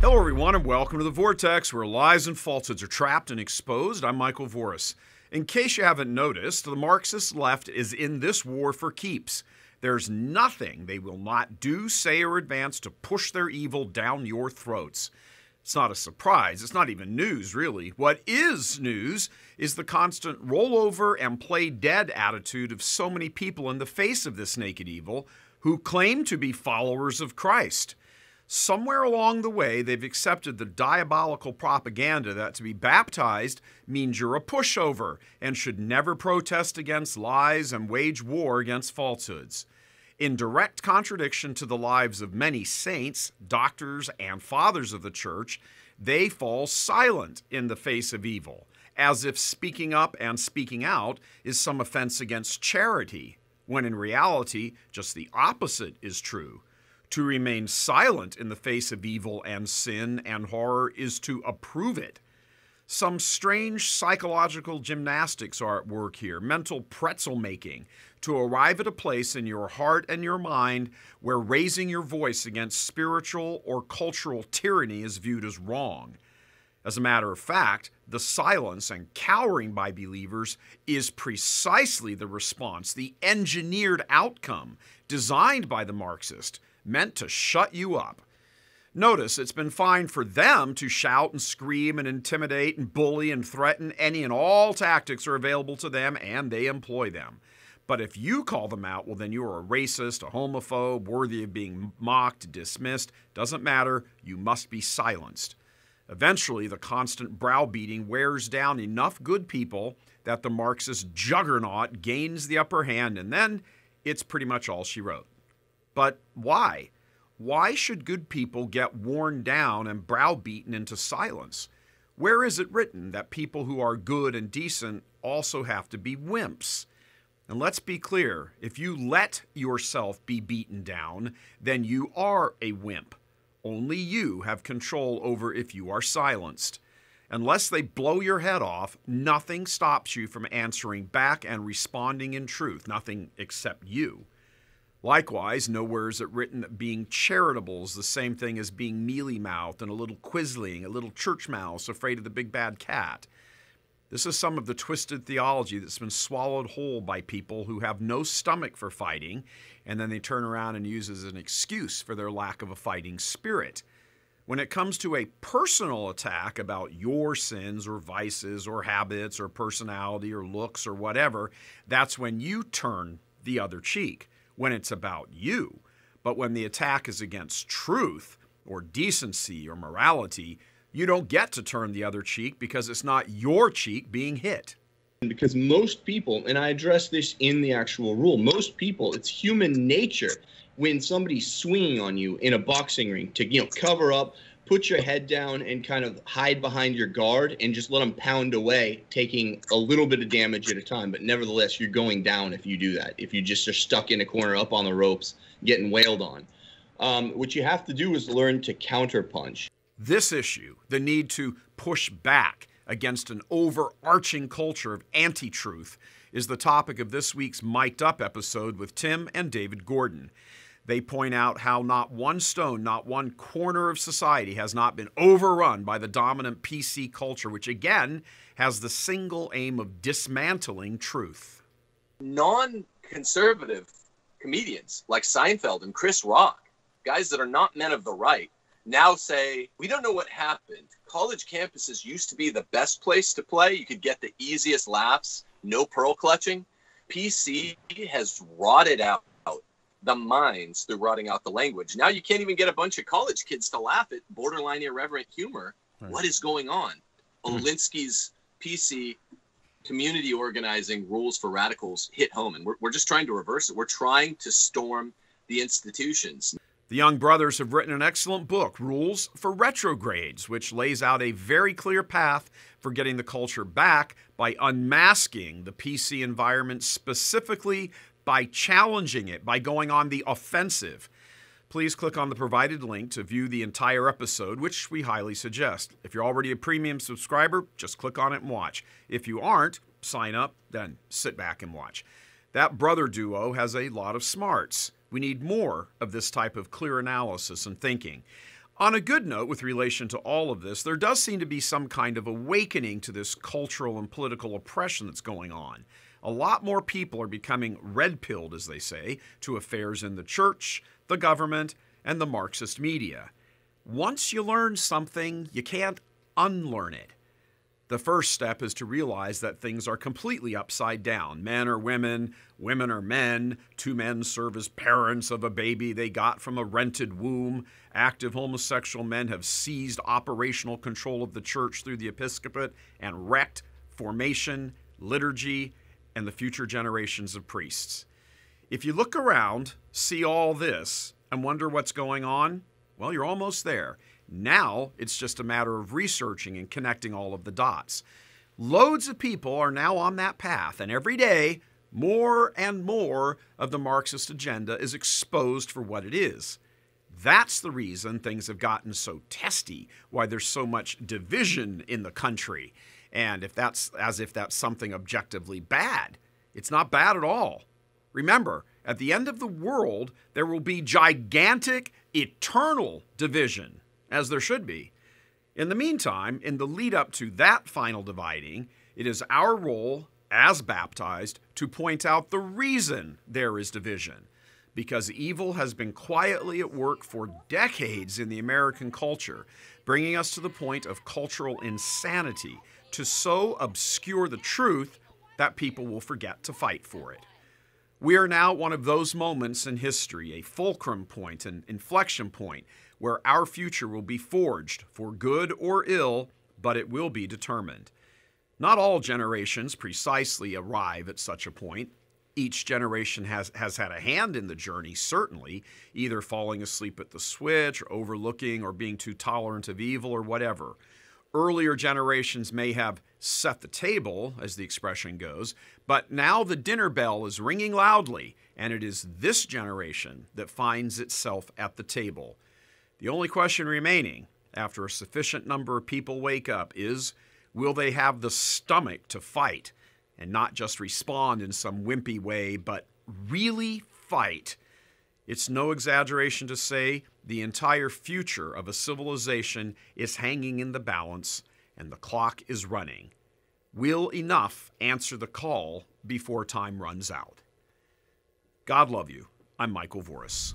Hello, everyone, and welcome to The Vortex, where lies and falsehoods are trapped and exposed. I'm Michael Voris. In case you haven't noticed, the Marxist left is in this war for keeps. There's nothing they will not do, say, or advance to push their evil down your throats. It's not a surprise. It's not even news, really. What is news is the constant rollover and play dead attitude of so many people in the face of this naked evil who claim to be followers of Christ. Somewhere along the way, they've accepted the diabolical propaganda that to be baptized means you're a pushover and should never protest against lies and wage war against falsehoods. In direct contradiction to the lives of many saints, doctors, and fathers of the church, they fall silent in the face of evil, as if speaking up and speaking out is some offense against charity, when in reality, just the opposite is true. To remain silent in the face of evil and sin and horror is to approve it. Some strange psychological gymnastics are at work here, mental pretzel making, to arrive at a place in your heart and your mind where raising your voice against spiritual or cultural tyranny is viewed as wrong. As a matter of fact, the silence and cowering by believers is precisely the response, the engineered outcome designed by the Marxist, meant to shut you up. Notice it's been fine for them to shout and scream and intimidate and bully and threaten. Any and all tactics are available to them and they employ them. But if you call them out, well, then you are a racist, a homophobe, worthy of being mocked, dismissed. Doesn't matter. You must be silenced. Eventually, the constant browbeating wears down enough good people that the Marxist juggernaut gains the upper hand, and then it's pretty much all she wrote. But why? Why should good people get worn down and browbeaten into silence? Where is it written that people who are good and decent also have to be wimps? And let's be clear if you let yourself be beaten down, then you are a wimp. Only you have control over if you are silenced. Unless they blow your head off, nothing stops you from answering back and responding in truth, nothing except you. Likewise, nowhere is it written that being charitable is the same thing as being mealy mouthed and a little quisling, a little church mouse afraid of the big bad cat. This is some of the twisted theology that's been swallowed whole by people who have no stomach for fighting, and then they turn around and use as an excuse for their lack of a fighting spirit. When it comes to a personal attack about your sins or vices or habits or personality or looks or whatever, that's when you turn the other cheek, when it's about you. But when the attack is against truth or decency or morality, you don't get to turn the other cheek because it's not your cheek being hit. Because most people, and I address this in the actual rule, most people, it's human nature when somebody's swinging on you in a boxing ring to you know cover up, put your head down, and kind of hide behind your guard and just let them pound away, taking a little bit of damage at a time. But nevertheless, you're going down if you do that. If you just are stuck in a corner up on the ropes, getting wailed on. Um, what you have to do is learn to counterpunch. This issue, the need to push back against an overarching culture of anti truth, is the topic of this week's Mic'd Up episode with Tim and David Gordon. They point out how not one stone, not one corner of society has not been overrun by the dominant PC culture, which again has the single aim of dismantling truth. Non conservative comedians like Seinfeld and Chris Rock, guys that are not men of the right, now say, we don't know what happened. College campuses used to be the best place to play. You could get the easiest laughs, no pearl clutching. PC has rotted out the minds through rotting out the language. Now you can't even get a bunch of college kids to laugh at borderline irreverent humor. Right. What is going on? Mm-hmm. PC community organizing rules for radicals hit home, and we're, we're just trying to reverse it. We're trying to storm the institutions. The Young Brothers have written an excellent book, Rules for Retrogrades, which lays out a very clear path for getting the culture back by unmasking the PC environment, specifically by challenging it, by going on the offensive. Please click on the provided link to view the entire episode, which we highly suggest. If you're already a premium subscriber, just click on it and watch. If you aren't, sign up, then sit back and watch. That brother duo has a lot of smarts. We need more of this type of clear analysis and thinking. On a good note, with relation to all of this, there does seem to be some kind of awakening to this cultural and political oppression that's going on. A lot more people are becoming red pilled, as they say, to affairs in the church, the government, and the Marxist media. Once you learn something, you can't unlearn it. The first step is to realize that things are completely upside down. Men are women, women are men. Two men serve as parents of a baby they got from a rented womb. Active homosexual men have seized operational control of the church through the episcopate and wrecked formation, liturgy, and the future generations of priests. If you look around, see all this, and wonder what's going on, well, you're almost there. Now it's just a matter of researching and connecting all of the dots. Loads of people are now on that path, and every day, more and more of the Marxist agenda is exposed for what it is. That's the reason things have gotten so testy, why there's so much division in the country. And if that's as if that's something objectively bad, it's not bad at all. Remember, at the end of the world, there will be gigantic, eternal division as there should be. In the meantime, in the lead up to that final dividing, it is our role as baptized to point out the reason there is division. Because evil has been quietly at work for decades in the American culture, bringing us to the point of cultural insanity to so obscure the truth that people will forget to fight for it. We are now at one of those moments in history, a fulcrum point, an inflection point, where our future will be forged for good or ill, but it will be determined. Not all generations precisely arrive at such a point. Each generation has, has had a hand in the journey, certainly, either falling asleep at the switch, or overlooking, or being too tolerant of evil, or whatever. Earlier generations may have set the table, as the expression goes, but now the dinner bell is ringing loudly, and it is this generation that finds itself at the table. The only question remaining, after a sufficient number of people wake up, is will they have the stomach to fight and not just respond in some wimpy way, but really fight? It's no exaggeration to say the entire future of a civilization is hanging in the balance and the clock is running. Will enough answer the call before time runs out? God love you. I'm Michael Voris.